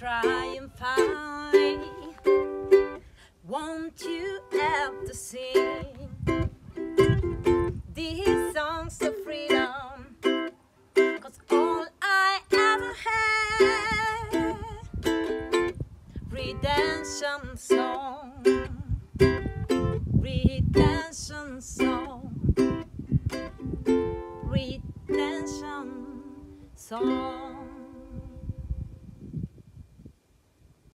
triumphantly, won't you have to sing these songs of freedom? Cause all I ever had, redemption song, redemption song, redemption song.